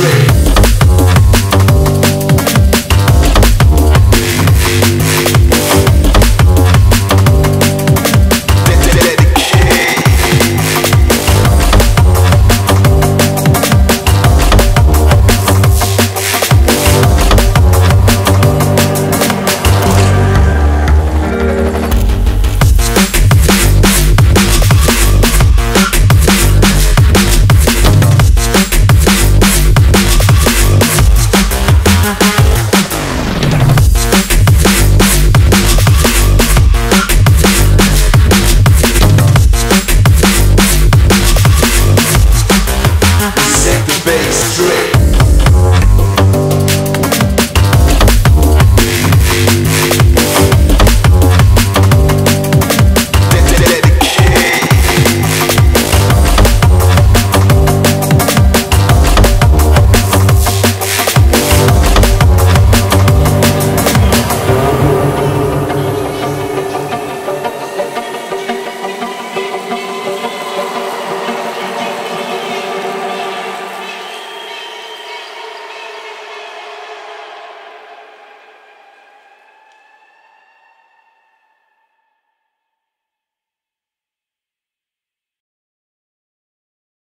three.